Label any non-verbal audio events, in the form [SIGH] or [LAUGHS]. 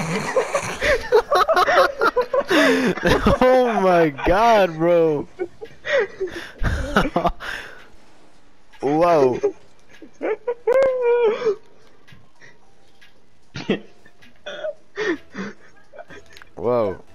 [LAUGHS] oh my god, bro. [LAUGHS] Whoa. Whoa. [LAUGHS]